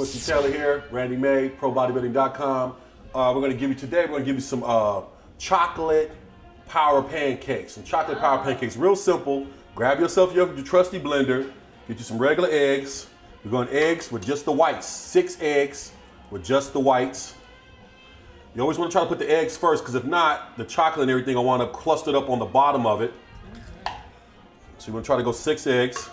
Quincy Taylor here, Randy May, ProBodybuilding.com. Uh, we're going to give you today. We're going to give you some uh, chocolate power pancakes. Some chocolate power pancakes, real simple. Grab yourself your, your trusty blender. Get you some regular eggs. We're going eggs with just the whites. Six eggs with just the whites. You always want to try to put the eggs first because if not, the chocolate and everything will wind up clustered up on the bottom of it. So you want to try to go six eggs.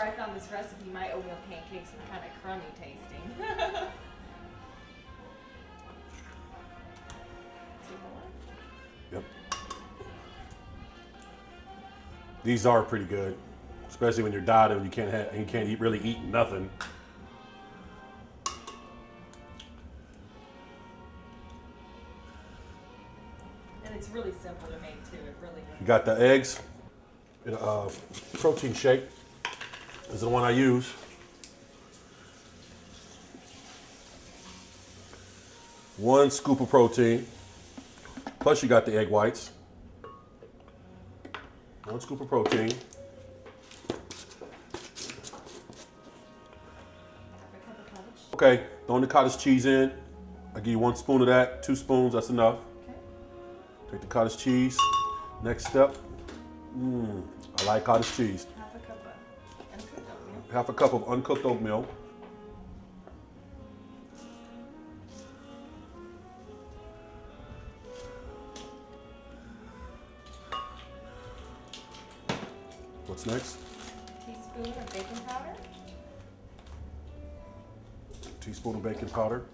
Before I found this recipe, my oatmeal pancakes were kind of crummy tasting. Yep. These are pretty good, especially when you're dieting and you can't have, you can't eat, really eat nothing. And it's really simple to make too. It really You got the eggs. in a, Uh, protein shake is the one I use. One scoop of protein. Plus you got the egg whites. One scoop of protein. Half a cup of cottage. Okay, throwing the cottage cheese in. I give you one spoon of that, two spoons, that's enough. Okay. Take the cottage cheese. Next step. Mmm, I like cottage cheese. Half a cup of uncooked oatmeal. What's next? Teaspoon of baking powder. Teaspoon of baking powder.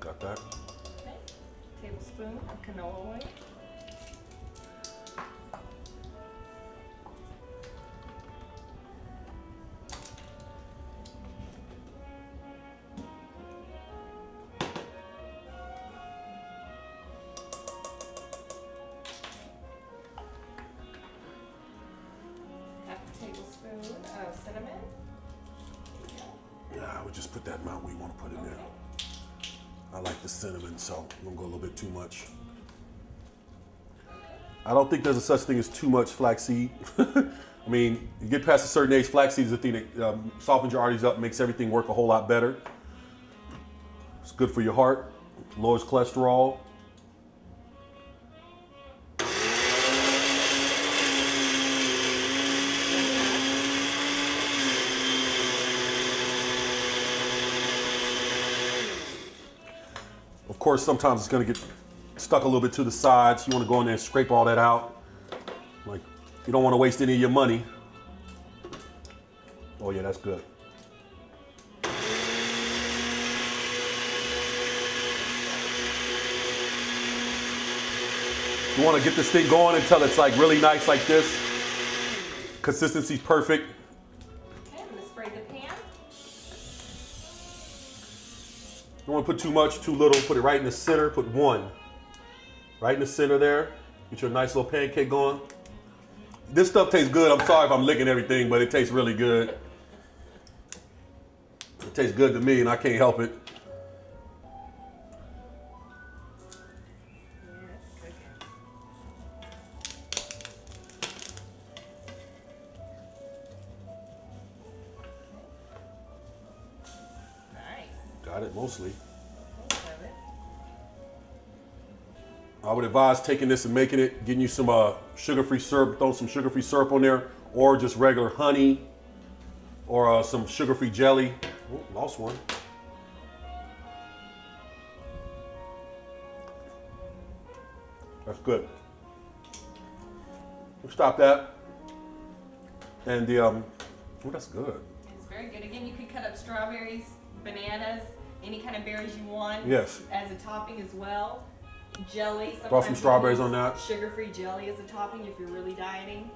Got that? Okay. Tablespoon of canola oil. Would just put that amount we want to put in there. I like the cinnamon, so I'm gonna go a little bit too much. I don't think there's a such thing as too much flaxseed. I mean, you get past a certain age, flaxseed is the thing that um, softens your arteries up, makes everything work a whole lot better. It's good for your heart, lowers cholesterol. Of course, sometimes it's gonna get stuck a little bit to the sides. You wanna go in there and scrape all that out. Like, you don't wanna waste any of your money. Oh yeah, that's good. You wanna get this thing going until it's like really nice like this. Consistency's perfect. Don't want to put too much, too little. Put it right in the center. Put one. Right in the center there. Get your nice little pancake going. This stuff tastes good. I'm sorry if I'm licking everything, but it tastes really good. It tastes good to me, and I can't help it. Yeah, it's cooking. Nice. Got it mostly. I would advise taking this and making it, getting you some uh, sugar-free syrup, throw some sugar-free syrup on there, or just regular honey, or uh, some sugar-free jelly. Oh, lost one. That's good. We'll stop that. And the um, oh, that's good. It's very good. Again, you could cut up strawberries, bananas, any kind of berries you want. Yes. As a topping as well. Jelly. some sometimes you strawberries on that. Sugar-free jelly as a topping if you're really dieting.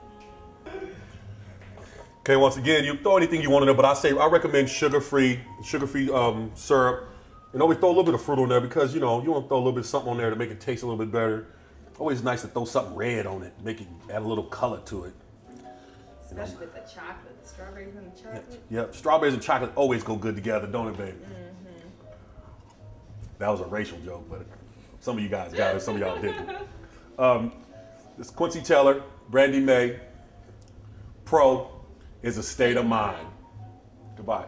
Okay, once again, you throw anything you want in there, but I say I recommend sugar-free, sugar-free um, syrup. And always throw a little bit of fruit on there because you know you want to throw a little bit of something on there to make it taste a little bit better. Always nice to throw something red on it, make it add a little color to it. Especially with the chocolate, the strawberries and the chocolate. Yep, strawberries and chocolate always go good together, don't it, baby? That was a racial joke, but some of you guys got it, some of y'all didn't. Um, this Quincy Taylor, Brandy May, Pro is a state of mind. Goodbye.